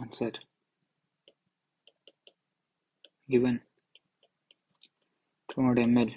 Answer given. 200 ml